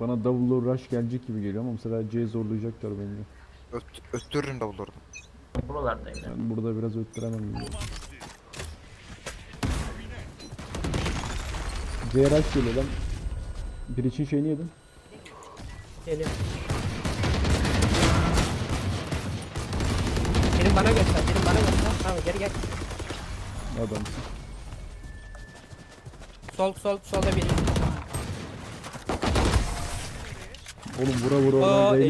Bana double rush gelecek gibi geliyor ama bu sefer C zorlayacaklar bence. Öt, öttürürüm davulları. Buralardayım. Ben burada biraz öttüremem gibi. C rush geliyor lan. Bir için şeyini yedim. Geliyor. Benim bana göster, benim bana göster. Tamam geri gel. Adamsın. Sol sol solda biri. Oğlum vura vura Aa, oradan Reyna